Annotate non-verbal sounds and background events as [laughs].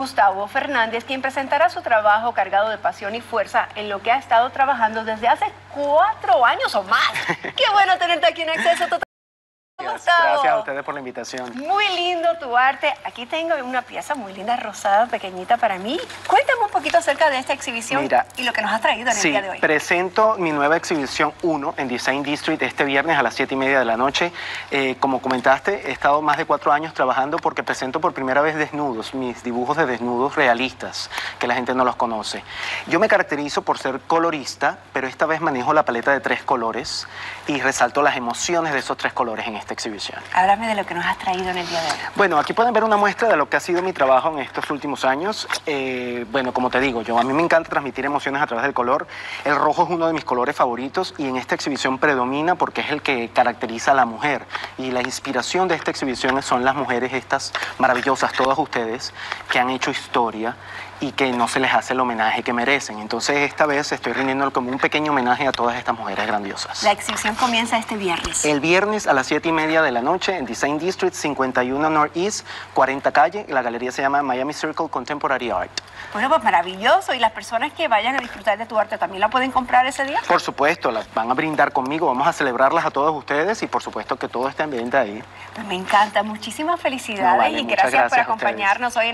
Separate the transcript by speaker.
Speaker 1: Gustavo Fernández, quien presentará su trabajo cargado de pasión y fuerza en lo que ha estado trabajando desde hace cuatro años o más. [laughs] Qué bueno tenerte aquí en Acceso Total.
Speaker 2: Gracias, a ustedes por la invitación.
Speaker 1: Muy lindo tu arte. Aquí tengo una pieza muy linda, rosada, pequeñita para mí. Cuéntame un poquito acerca de esta exhibición y lo que nos has traído en el día de hoy.
Speaker 2: presento mi nueva exhibición 1 en Design District este viernes a las 7 y media de la noche. Eh, como comentaste, he estado más de cuatro años trabajando porque presento por primera vez desnudos, mis dibujos de desnudos realistas, que la gente no los conoce. Yo me caracterizo por ser colorista, pero esta vez manejo la paleta de tres colores y resalto las emociones de esos tres colores en este exhibición.
Speaker 1: Háblame de lo que nos has traído en el día de hoy.
Speaker 2: Bueno, aquí pueden ver una muestra de lo que ha sido mi trabajo en estos últimos años. Eh, bueno, como te digo, yo a mí me encanta transmitir emociones a través del color. El rojo es uno de mis colores favoritos y en esta exhibición predomina porque es el que caracteriza a la mujer. Y la inspiración de esta exhibición son las mujeres estas maravillosas, todas ustedes, que han hecho historia y que no se les hace el homenaje que merecen. Entonces esta vez estoy rindiendo como un pequeño homenaje a todas estas mujeres grandiosas.
Speaker 1: La exhibición comienza este viernes.
Speaker 2: El viernes a las 7 y media de la noche en Design District 51 Northeast, 40 calle. La galería se llama Miami Circle Contemporary Art.
Speaker 1: Bueno, pues maravilloso. ¿Y las personas que vayan a disfrutar de tu arte también la pueden comprar ese día?
Speaker 2: Por supuesto, las van a brindar conmigo. Vamos a celebrarlas a todos ustedes y por supuesto que todo está en venta ahí.
Speaker 1: Pues me encanta. Muchísimas felicidades y gracias, por acompañarnos hoy.